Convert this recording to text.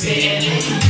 baby.